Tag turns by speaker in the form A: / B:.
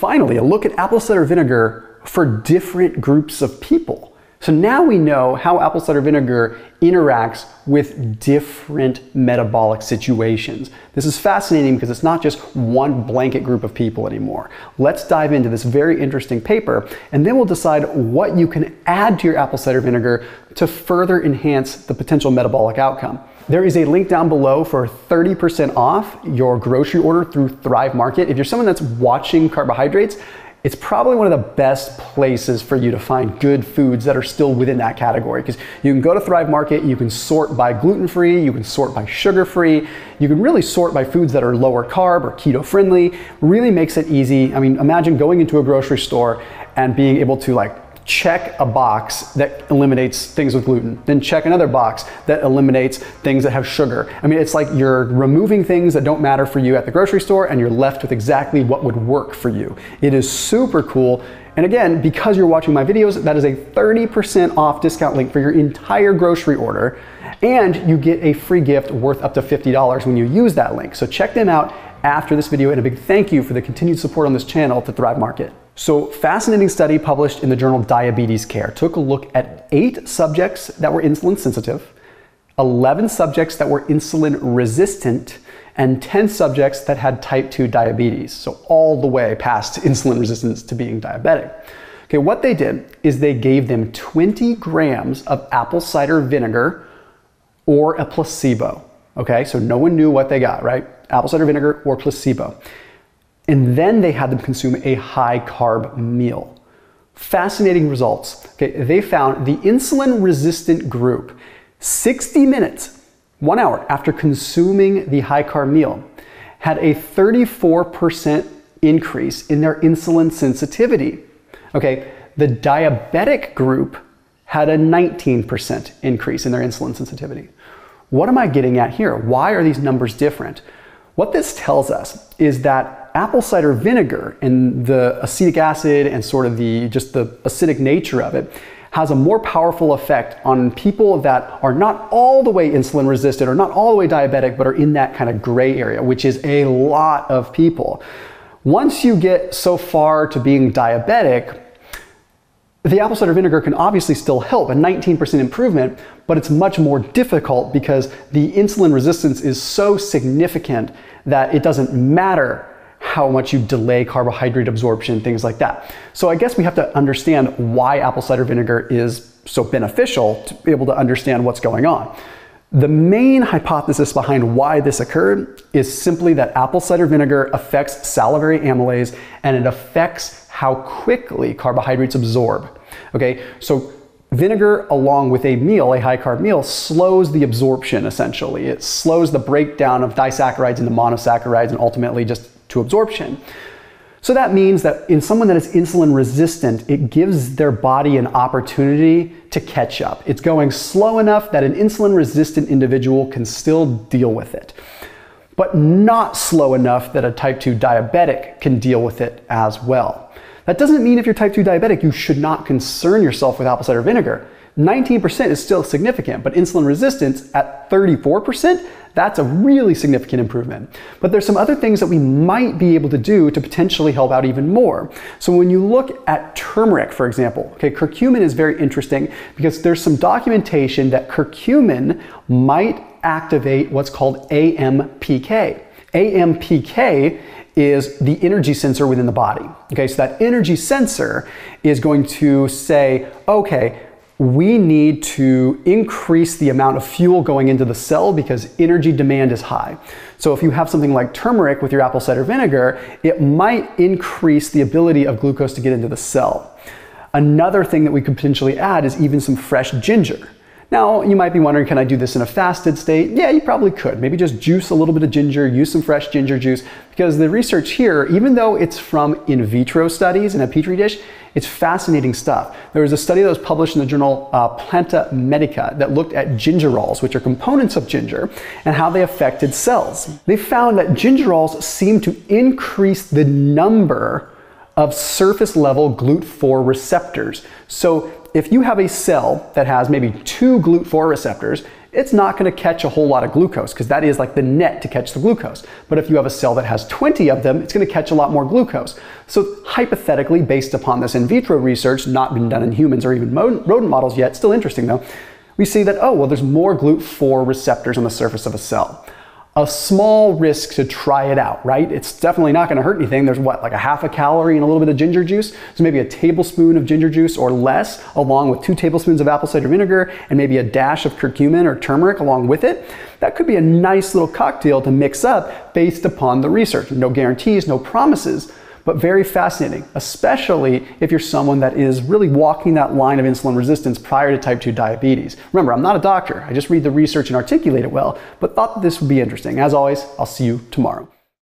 A: Finally, a look at apple cider vinegar for different groups of people. So now we know how apple cider vinegar interacts with different metabolic situations. This is fascinating because it's not just one blanket group of people anymore. Let's dive into this very interesting paper and then we'll decide what you can add to your apple cider vinegar to further enhance the potential metabolic outcome. There is a link down below for 30% off your grocery order through Thrive Market. If you're someone that's watching carbohydrates, it's probably one of the best places for you to find good foods that are still within that category because you can go to Thrive Market, you can sort by gluten free, you can sort by sugar free, you can really sort by foods that are lower carb or keto friendly. Really makes it easy. I mean, imagine going into a grocery store and being able to like check a box that eliminates things with gluten, then check another box that eliminates things that have sugar. I mean, it's like you're removing things that don't matter for you at the grocery store and you're left with exactly what would work for you. It is super cool. And again, because you're watching my videos, that is a 30% off discount link for your entire grocery order. And you get a free gift worth up to $50 when you use that link. So check them out after this video and a big thank you for the continued support on this channel to Thrive Market. So, fascinating study published in the journal Diabetes Care took a look at eight subjects that were insulin sensitive, 11 subjects that were insulin resistant, and 10 subjects that had type 2 diabetes. So, all the way past insulin resistance to being diabetic. Okay, what they did is they gave them 20 grams of apple cider vinegar or a placebo. Okay, so no one knew what they got, right? Apple cider vinegar or placebo and then they had them consume a high carb meal. Fascinating results. Okay, they found the insulin resistant group 60 minutes, one hour after consuming the high carb meal, had a 34% increase in their insulin sensitivity. Okay, the diabetic group had a 19% increase in their insulin sensitivity. What am I getting at here? Why are these numbers different? What this tells us is that apple cider vinegar and the acetic acid and sort of the just the acidic nature of it has a more powerful effect on people that are not all the way insulin resistant or not all the way diabetic but are in that kind of gray area which is a lot of people. Once you get so far to being diabetic the apple cider vinegar can obviously still help, a 19% improvement, but it's much more difficult because the insulin resistance is so significant that it doesn't matter how much you delay carbohydrate absorption, things like that. So I guess we have to understand why apple cider vinegar is so beneficial to be able to understand what's going on. The main hypothesis behind why this occurred is simply that apple cider vinegar affects salivary amylase and it affects how quickly carbohydrates absorb. Okay, so vinegar along with a meal, a high carb meal, slows the absorption essentially. It slows the breakdown of disaccharides into monosaccharides and ultimately just to absorption. So that means that in someone that is insulin resistant, it gives their body an opportunity to catch up. It's going slow enough that an insulin resistant individual can still deal with it, but not slow enough that a type 2 diabetic can deal with it as well. That doesn't mean if you're type 2 diabetic, you should not concern yourself with apple cider vinegar. 19% is still significant, but insulin resistance at 34%, that's a really significant improvement. But there's some other things that we might be able to do to potentially help out even more. So when you look at turmeric, for example, okay, curcumin is very interesting because there's some documentation that curcumin might activate what's called AMPK. AMPK is the energy sensor within the body. Okay, so that energy sensor is going to say, okay, we need to increase the amount of fuel going into the cell because energy demand is high. So if you have something like turmeric with your apple cider vinegar, it might increase the ability of glucose to get into the cell. Another thing that we could potentially add is even some fresh ginger. Now, you might be wondering, can I do this in a fasted state? Yeah, you probably could. Maybe just juice a little bit of ginger, use some fresh ginger juice, because the research here, even though it's from in vitro studies in a petri dish, it's fascinating stuff. There was a study that was published in the journal uh, Planta Medica that looked at gingerols, which are components of ginger, and how they affected cells. They found that gingerols seem to increase the number of surface level GLUT4 receptors. So if you have a cell that has maybe two GLUT4 receptors it's not going to catch a whole lot of glucose because that is like the net to catch the glucose. But if you have a cell that has 20 of them, it's going to catch a lot more glucose. So hypothetically, based upon this in vitro research, not been done in humans or even rodent models yet, still interesting though, we see that, oh, well, there's more GLUT4 receptors on the surface of a cell a small risk to try it out, right? It's definitely not going to hurt anything. There's what, like a half a calorie and a little bit of ginger juice? So maybe a tablespoon of ginger juice or less, along with two tablespoons of apple cider vinegar and maybe a dash of curcumin or turmeric along with it. That could be a nice little cocktail to mix up based upon the research. No guarantees, no promises but very fascinating, especially if you're someone that is really walking that line of insulin resistance prior to type 2 diabetes. Remember, I'm not a doctor. I just read the research and articulate it well, but thought this would be interesting. As always, I'll see you tomorrow.